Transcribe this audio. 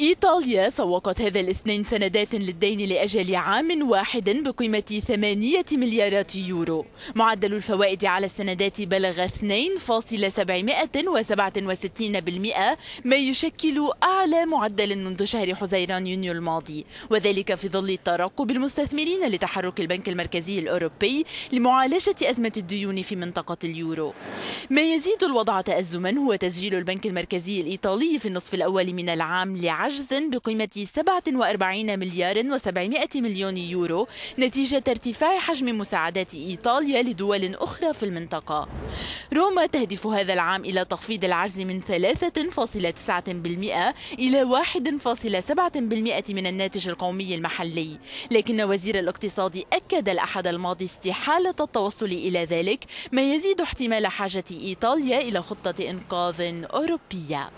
إيطاليا سوقت هذا الاثنين سندات للدين لأجل عام واحد بقيمة ثمانية مليارات يورو. معدل الفوائد على السندات بلغ 2.767% ما يشكل أعلى معدل منذ شهر حزيران يونيو الماضي. وذلك في ظل ترقب المستثمرين لتحرك البنك المركزي الأوروبي لمعالجة أزمة الديون في منطقة اليورو. ما يزيد الوضع تأزما هو تسجيل البنك المركزي الإيطالي في النصف الأول من العام لعام عجز بقيمة 47 مليار و700 مليون يورو نتيجة ارتفاع حجم مساعدات إيطاليا لدول أخرى في المنطقة. روما تهدف هذا العام إلى تخفيض العجز من 3.9% إلى 1.7% من الناتج القومي المحلي. لكن وزير الاقتصاد أكد الأحد الماضي استحالة التوصل إلى ذلك ما يزيد احتمال حاجة إيطاليا إلى خطة إنقاذ أوروبية.